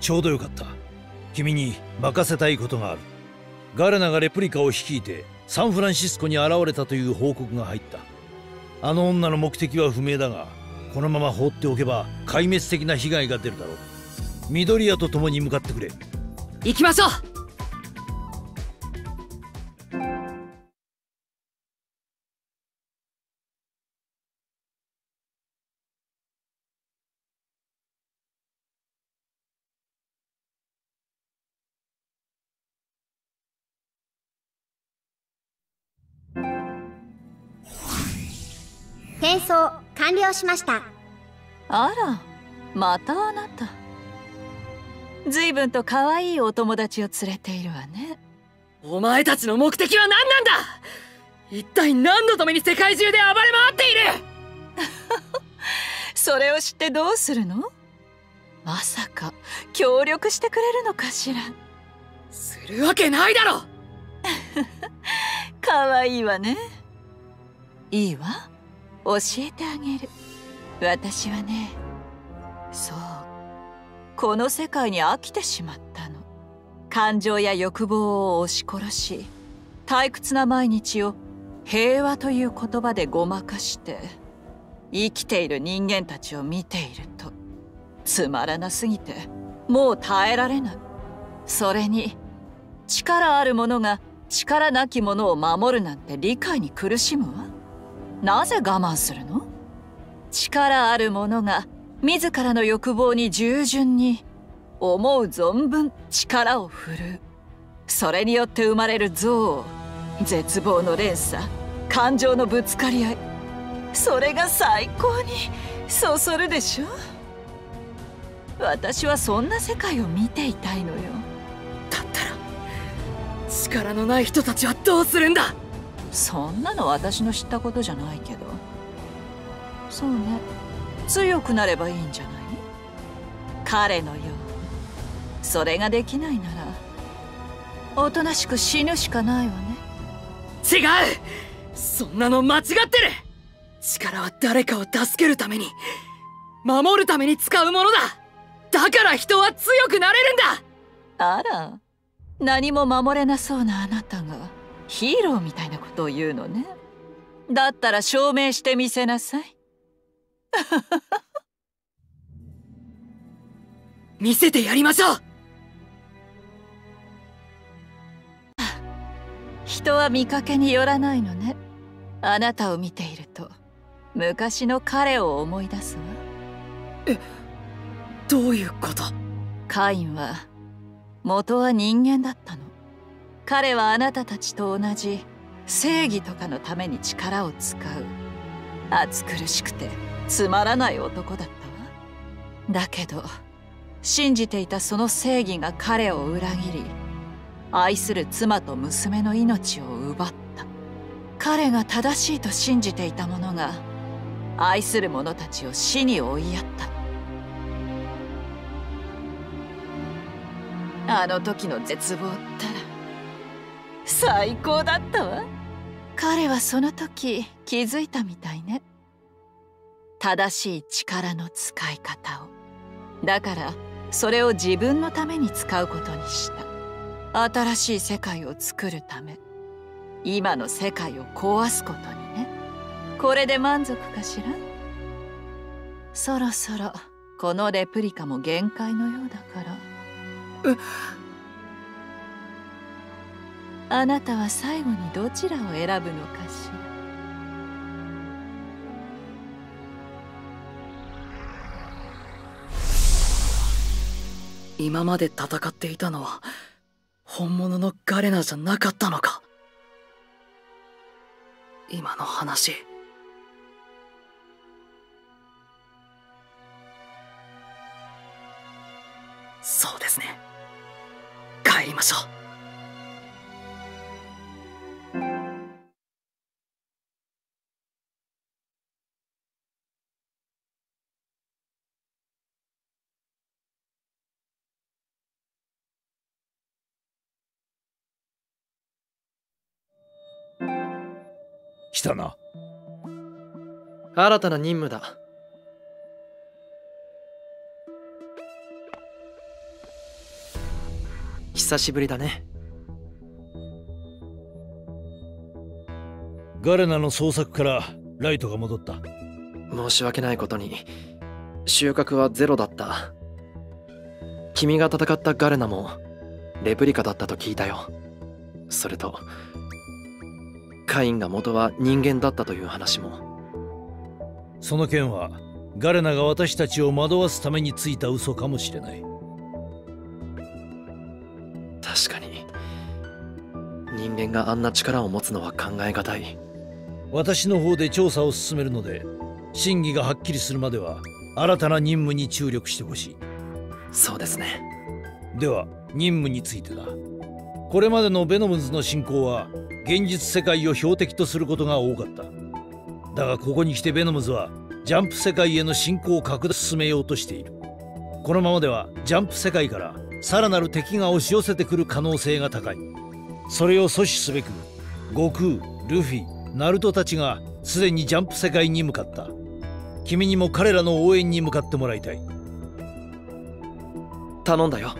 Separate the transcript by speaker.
Speaker 1: ちょうどよかった。君に任せたいことがある。ガレナがレプリカを率いてサンフランシスコに現れたという報告が入った。あの女の目的は不明だがこのまま放っておけば壊滅的な被害が出るだろう。緑谷と共に向かってくれ。
Speaker 2: 行きましょう。
Speaker 3: 転送完了しました。
Speaker 4: あらまたあなた。随分と可愛いお友達を連れているわね。
Speaker 2: お前たちの目的は何なんだ？一体何のために世界中で暴れ回っている？
Speaker 4: それを知ってどうするの？まさか協力してくれるのかしら？
Speaker 2: するわけないだろ！
Speaker 4: 可愛いわね。いいわ教えてあげる。私はねそうこの世界に飽きてしまったの。感情や欲望を押し殺し退屈な毎日を平和という言葉でごまかして生きている人間たちを見ているとつまらなすぎてもう耐えられない。それに力ある者が力なき者を守るなんて理解に苦しむわ。なぜ我慢するの？力ある者が自らの欲望に従順に思う存分力を振るう。それによって生まれる憎悪絶望の連鎖感情のぶつかり合い。それが最高にそそるでしょ？私はそんな世界を見ていたいのよ。
Speaker 2: だったら力のない人たちはどうするんだ？
Speaker 4: そんなの私の知ったことじゃないけど。そうね。強くなればいいんじゃない？彼のように。それができないならおとなしく死ぬしかないわね。
Speaker 2: 違う！そんなの間違ってる！力は誰かを助けるために守るために使うものだ！だから人は強くなれるん
Speaker 4: だ！あら。何も守れなそうなあなたがヒーローみたいなことを言うのね。だったら証明してみせなさい。
Speaker 2: 見せてやりましょう。
Speaker 4: 人は見かけによらないのね。あなたを見ていると昔の彼を思い出すわ。
Speaker 2: えどういうこと？
Speaker 4: カインは元は人間だったの彼はあなたたちと同じ正義とかのために力を使う暑苦しくてつまらない男だったわ。だけど信じていたその正義が彼を裏切り愛する妻と娘の命を奪った。彼が正しいと信じていたものが愛する者たちを死に追いやった。あの時の絶望ったら最高だったわ。彼はその時気づいたみたいね。正しい力の使い方を。だからそれを自分のために使うことにした。新しい世界を作るため。今の世界を壊すことにね。これで満足かしら？そろそろこのレプリカも限界のようだからあなたは最後にどちらを選ぶのかしら？
Speaker 2: 今まで戦っていたのは本物のガレナじゃなかったのか？今の話。そうですね。帰りましょう。
Speaker 1: 来たな。
Speaker 5: 新たな任務だ。久しぶりだね。
Speaker 1: ガレナの捜索からライトが戻った。
Speaker 5: 申し訳ないことに収穫はゼロだった。君が戦ったガレナもレプリカだったと聞いたよ。それとカインが元は人間だったという話も。
Speaker 1: その件はガレナが私たちを惑わすためについた嘘かもしれない。
Speaker 5: 確かに。人間があんな力を持つのは考え難い。
Speaker 1: 私の方で調査を進めるので真偽がはっきりするまでは新たな任務に注力してほし
Speaker 5: そうですね。
Speaker 1: いでは任務についてだこれまでのベノムズの進行は現実世界を標的とすることが多かった。だがここに来てベノムズはジャンプ世界への進行を拡大進めようとしている。このままではジャンプ世界からさらなる敵が押し寄せてくる可能性が高い。それを阻止すべく悟空ルフィナルトたちがすでにジャンプ世界に向かった。君にも彼らの応援に向かってもらいたい。
Speaker 5: 頼んだよ。